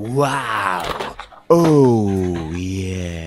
Wow. Oh, yeah.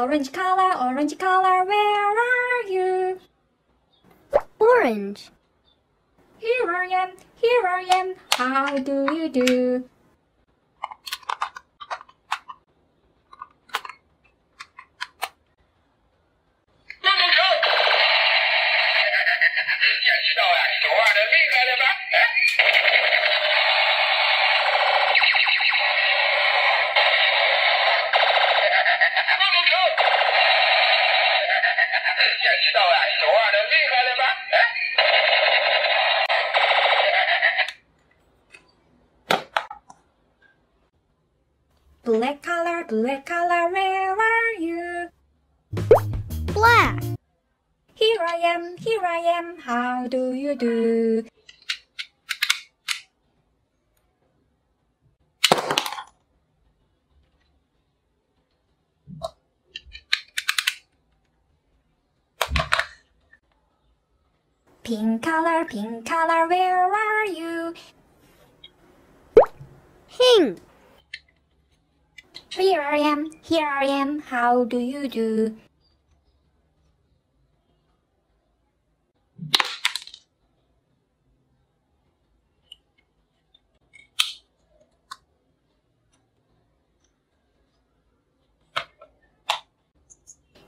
Orange color, orange color, where are you? Orange. Here I am, here I am, how do you do? Black color, where are you? Black. Here I am, here I am, how do you do? Pink color, pink color, where are you? Pink. Here I am, here I am, how do you do?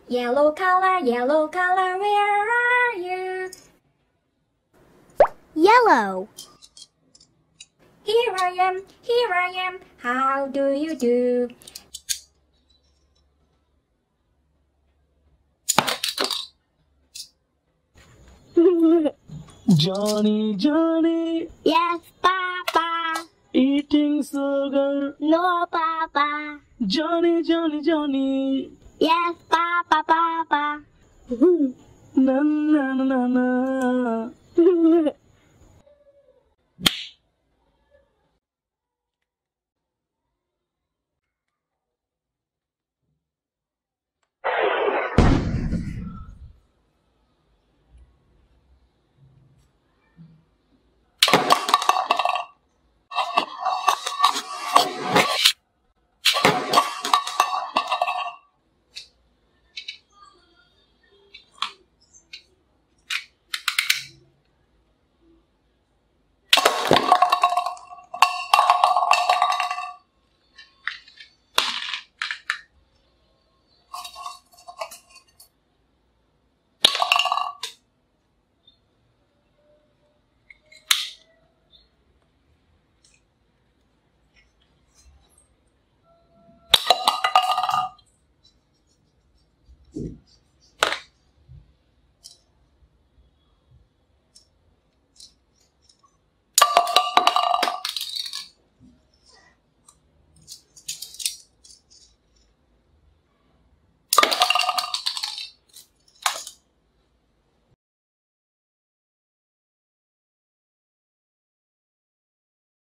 Yellow color, yellow color, where are you? Yellow. Here I am, here I am, how do you do? Johnny, Johnny, yes, Papa. eating sugar. No, Papa. Johnny, Johnny, Johnny, Yes, Papa, Papa. na na na na na.